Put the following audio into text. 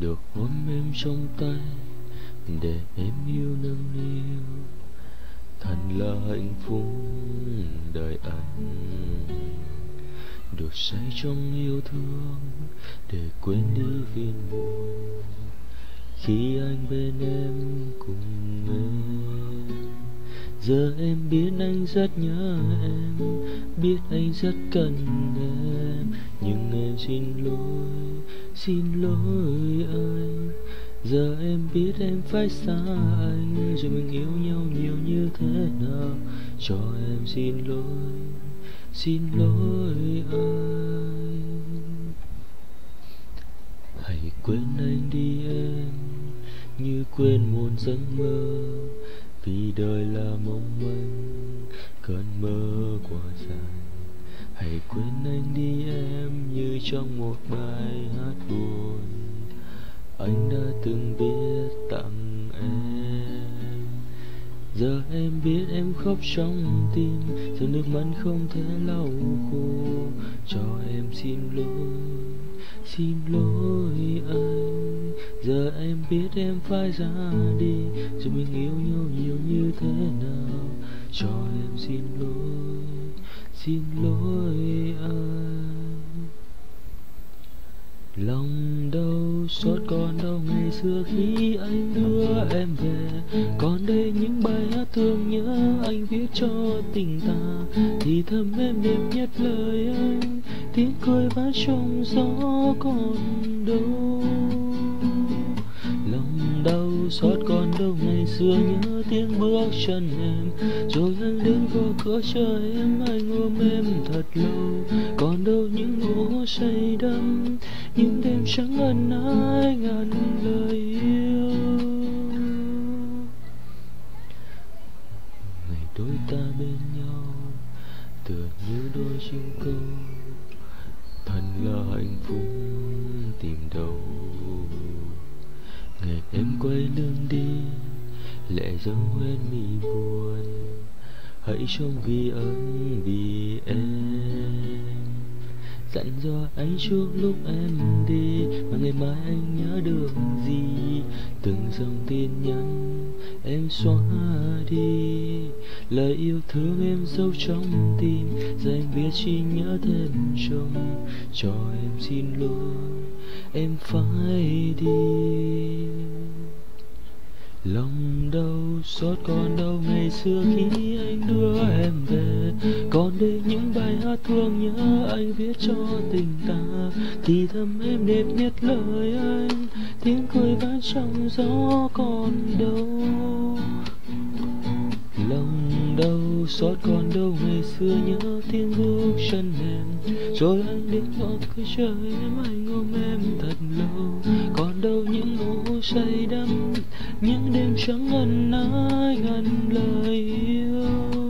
được ôm em trong tay, để em yêu nâng niu, thật là hạnh phúc đời anh. Được say trong yêu thương, để quên đi phiền buồn khi anh bên em em giờ em biết anh rất nhớ em, biết anh rất cần em. Nhưng em xin lỗi xin lỗi anh. Giờ em biết em phải xa anh rồi mình yêu nhau nhiều như thế nào. Cho em xin lỗi xin lỗi anh. Hãy quên anh đi em, như quên một giấc mơ vì đời là mong manh, cơn mơ quá dài. Hãy quên anh đi em như trong một bài hát buồn. Anh đã từng biết tặng em. Giờ em biết em khóc trong tim, giờ nước mắt không thể lau khô. Cho em xin lỗi xin lỗi anh giờ em biết em phải ra đi rồi mình yêu nhau nhiều như thế nào. Cho em xin lỗi xin lỗi anh. Lòng đau xót còn đau ngày xưa khi anh đưa em về. Còn đây những bài hát thương nhớ anh viết cho tình ta. Thì thầm em đẹp nhất lời anh, tiếng cười vã trong gió còn đâu đau xót còn đâu, ngày xưa nhớ tiếng bước chân em. Rồi anh đến gõ cửa chờ em anh ôm em thật lâu. Còn đâu những nụ say đắm, những đêm trắng ân ái ngàn lời yêu. Ngày đôi ta bên nhau, tựa như đôi chim câu. Thật là hạnh phúc tìm đâu ngày em quay lưng đi, lệ dấu quên mi buồn. Hãy trông vì anh vì em. Dặn dò anh trước lúc em đi, mà ngày mai anh nhớ được gì? Từng dòng tin nhắn em xóa đi lời yêu thương em giấu trong tim. Giờ anh biết chỉ nhớ thêm chồng, cho em xin lỗi, em phải đi. Lòng đau xót còn đau ngày xưa khi anh đưa em về còn đây những bài hát thương nhớ anh viết cho tình ta, thì thầm em đẹp nhất lời anh, tiếng cười vang trong gió còn đâu. Lòng đau xót còn đâu, ngày xưa nhớ tiếng bước chân em, rồi anh đến ngõ cứ chờ em, anh ôm em thật lâu. Còn đâu những nụ say đắm, những đêm trắng ngần ái ngàn lời yêu.